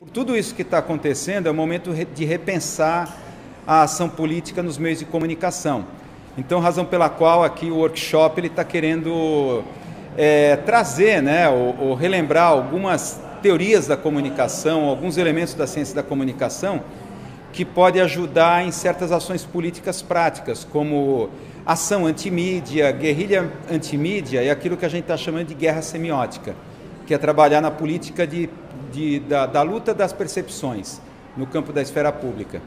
Por tudo isso que está acontecendo, é o momento de repensar a ação política nos meios de comunicação. Então, razão pela qual aqui o workshop ele está querendo é, trazer, né, ou, ou relembrar algumas teorias da comunicação, alguns elementos da ciência da comunicação que pode ajudar em certas ações políticas práticas, como ação antimídia, guerrilha antimídia e aquilo que a gente está chamando de guerra semiótica, que é trabalhar na política de de, da, da luta das percepções no campo da esfera pública.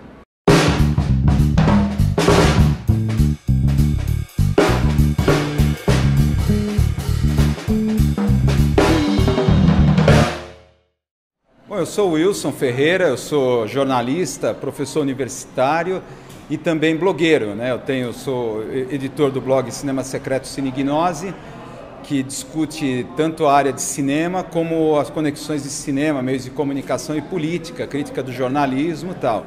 Bom, eu sou Wilson Ferreira, eu sou jornalista, professor universitário e também blogueiro. Né? Eu tenho, sou editor do blog Cinema Secreto Cine Gnose que discute tanto a área de cinema como as conexões de cinema, meios de comunicação e política, crítica do jornalismo e tal.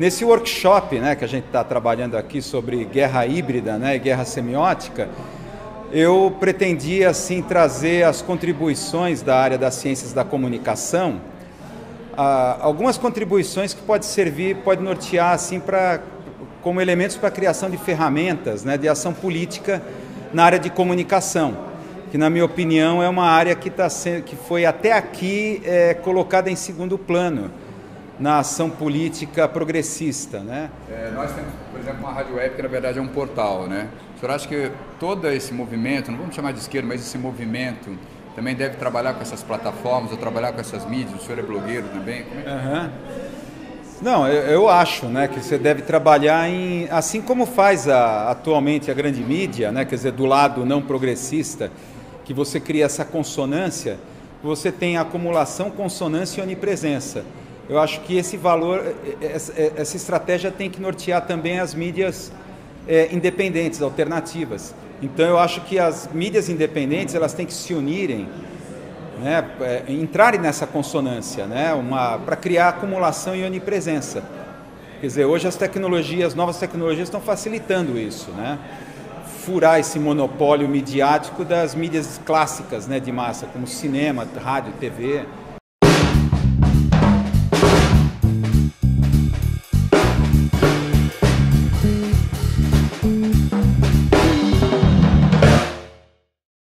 Nesse workshop né, que a gente está trabalhando aqui sobre guerra híbrida né, guerra semiótica, eu pretendia assim, trazer as contribuições da área das ciências da comunicação ah, algumas contribuições que pode servir, pode nortear assim para como elementos para a criação de ferramentas, né, de ação política na área de comunicação, que na minha opinião é uma área que está sendo, que foi até aqui é, colocada em segundo plano na ação política progressista, né? É, nós temos, por exemplo, uma rádio web que na verdade é um portal, né? O senhor acha que todo esse movimento, não vamos chamar de esquerda, mas esse movimento também deve trabalhar com essas plataformas ou trabalhar com essas mídias? O senhor é blogueiro também? É uhum. Não, eu, eu, acho né, que você deve trabalhar em. Assim como faz a, atualmente a grande mídia, né, quer dizer, do lado não progressista, que você cria essa consonância, você tem acumulação, consonância e onipresença. Eu acho que esse valor, essa, essa estratégia tem que nortear também as mídias é, independentes, alternativas. Então eu acho que as mídias independentes elas têm que se unirem, né, é, entrarem nessa consonância, né, para criar acumulação e onipresença. Quer dizer, hoje as tecnologias, novas tecnologias estão facilitando isso, né? Furar esse monopólio midiático das mídias clássicas, né, de massa, como cinema, rádio, TV.